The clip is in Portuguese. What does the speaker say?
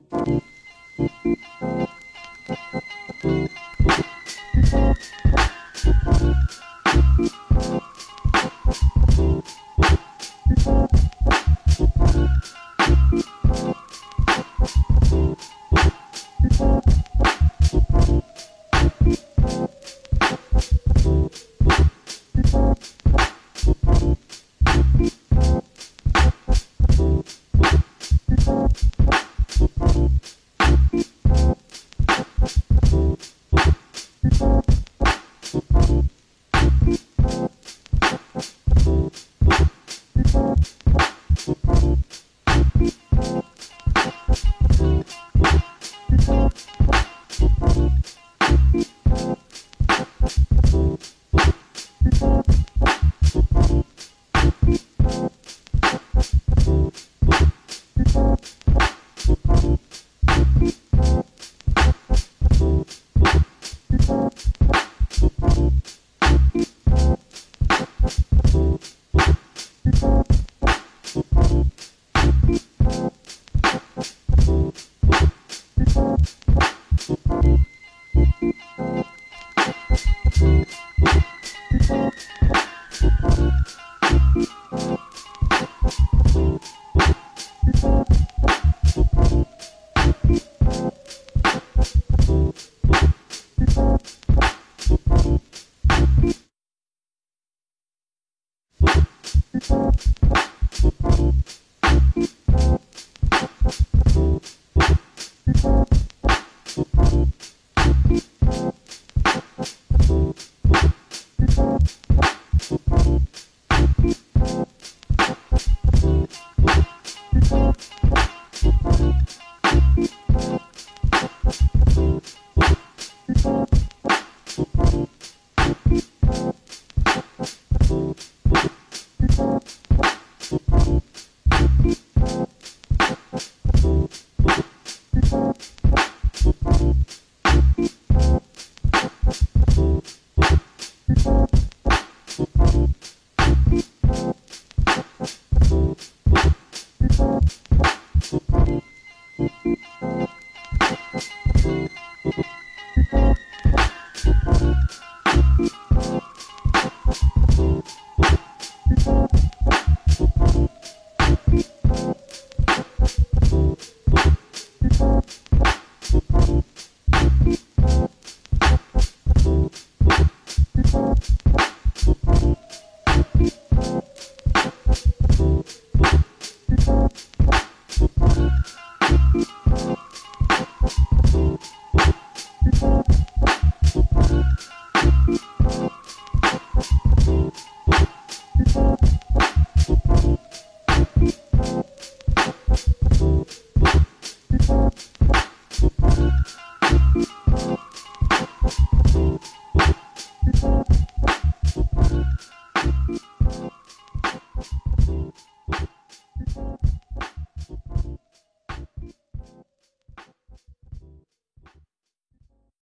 Thank boop.